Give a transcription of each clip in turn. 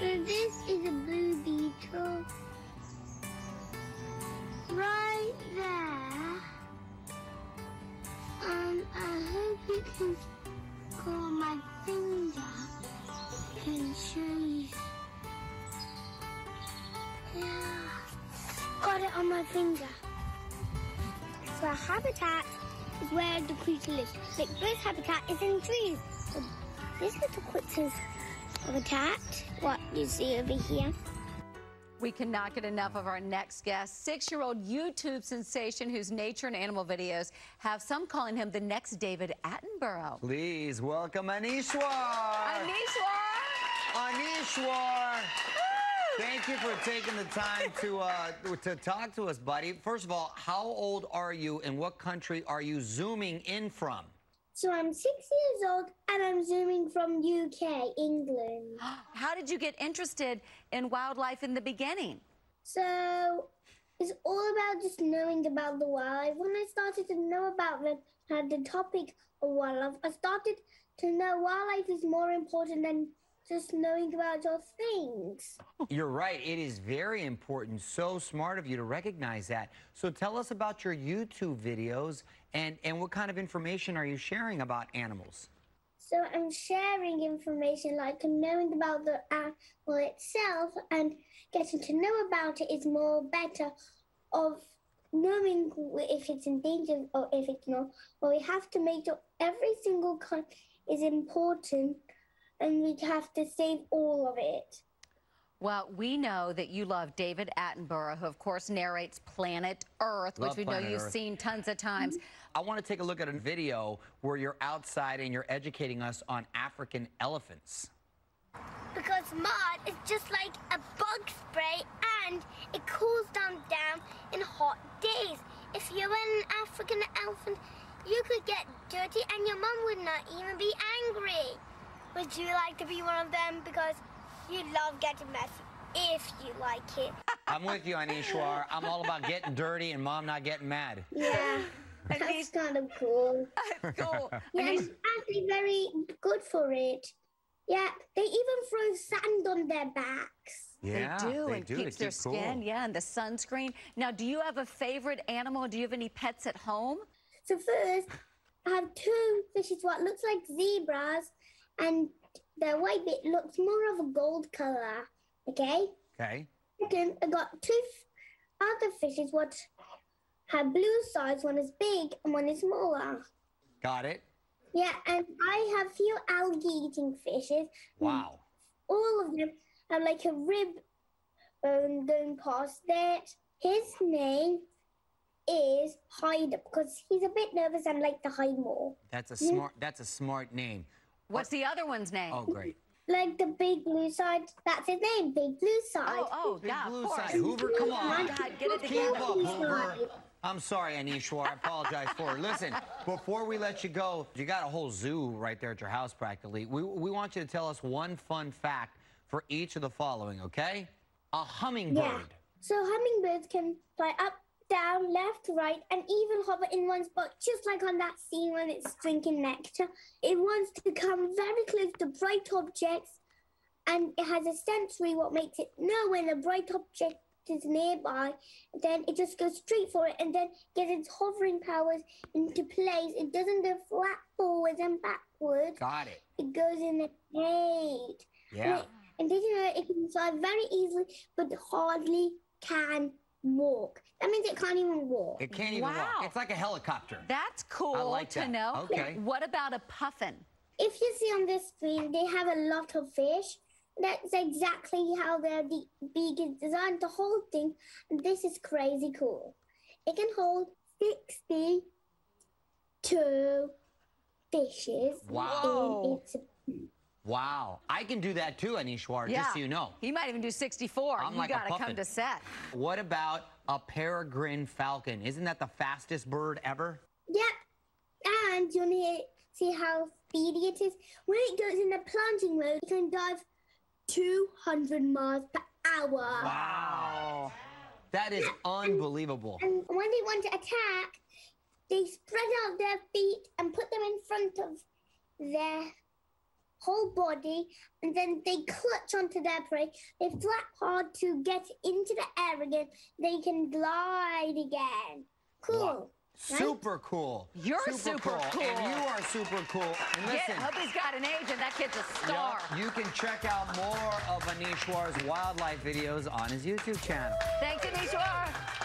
So this is a blue beetle. Right there. And I hope you can call my finger and show you. Yeah. Got it on my finger. So a habitat is where the creature lives. Like bird habitat is in trees. So this little creature's habitat, what you see over here. We cannot get enough of our next guest, six year old YouTube sensation whose nature and animal videos have some calling him the next David Attenborough. Please welcome Aneeshwar. Aneeshwar! Aneeshwar. Thank you for taking the time to uh, to talk to us, buddy. First of all, how old are you and what country are you zooming in from? So I'm six years old and I'm zooming from UK, England. How did you get interested in wildlife in the beginning? So it's all about just knowing about the wildlife. When I started to know about the, uh, the topic of wildlife, I started to know wildlife is more important than just knowing about those things. You're right. It is very important. So smart of you to recognize that. So tell us about your YouTube videos and, and what kind of information are you sharing about animals? So I'm sharing information like knowing about the animal itself and getting to know about it is more better of knowing if it's endangered or if it's not. But we have to make sure every single kind is important and we'd have to save all of it. Well, we know that you love David Attenborough, who, of course, narrates Planet Earth, Love which we know you've Earth. seen tons of times. Mm-hmm. I want to take a look at a video where you're outside and you're educating us on African elephants. Because mud is just like a bug spray and it cools down down in hot days. If you were an African elephant, you could get dirty and your mum would not even be angry. Would you like to be one of them? Because you love getting messy if you like it. I'm with you, Aneeshwar. I'm all about getting dirty and mom not getting mad. Yeah. That's kind of cool. cool. Yeah, Anish- it's actually very good for it. Yeah, they even throw sand on their backs. Yeah, they do, they and do. keeps They their keep cool. skin, yeah, and the sunscreen. Now, do you have a favorite animal? Do you have any pets at home? So first, I have two fishes what looks like zebras, and the white bit looks more of a gold color. Okay. Okay. Second, I got two f- other fishes what have blue sides. One is big and one is smaller. Got it. Yeah, and I have few algae-eating fishes. Wow. All of them have like a rib bone going past that. His name is Hyde because he's a bit nervous and like to hide more. That's a smart. That's a smart name. What's the other one's name? Oh, great. Like the big blue side. That's his name, Big Blue Side. Oh, oh, Big yeah, blue of course. side. Hoover, come on. Oh, God, get it Keep together. up, Hoover. I'm sorry, Aneeshwar. I apologize for it. Listen, before we let you go, you got a whole zoo right there at your house practically. We, we want you to tell us one fun fact for each of the following, okay? A hummingbird. Yeah. So hummingbirds can fly up, down, left, right, and even hover in one spot, just like on that scene when it's drinking nectar. It wants to come very close to bright objects, and it has a sensory what makes it know when a bright object is nearby. Then it just goes straight for it, and then gets its hovering powers into place. It doesn't go flat forwards and backwards. Got it. It goes in a gate. Yeah. And did you know it can fly very easily, but hardly can walk? That means it can't even walk. It can't even Wow. walk. It's like a helicopter. That's cool I like to that. know. Okay. What about a puffin? If you see on this screen, they have a lot of fish. That's exactly how their de- beak is designed to hold things. This is crazy cool. It can hold 62 fishes Wow. In its Wow. I can do that too, Aneeshwar, just so you know. He might even do 64. I'm you like a got to come to set. What about a peregrine falcon? Isn't that the fastest bird ever? Yep. And you want to see how speedy it is? When it goes in the plunging mode, it can dive 200 miles per hour. Wow. That is unbelievable. And when they want to attack, they spread out their feet and put them in front of their whole body, and then they clutch onto their prey. They flap hard to get into the air again. They can glide again. Cool. Wow. Super cool. You're super cool. And you are super cool. And Get, listen, hope he's got an agent. That kid's a star. yeah, you can check out more of Aneeshwar's wildlife videos on his YouTube channel. Thanks, Aneeshwar.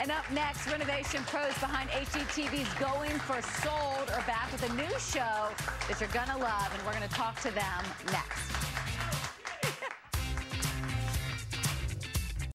And up next, renovation pros behind HGTV's Going for Sold are back with a new show that you're gonna love, and we're gonna talk to them next.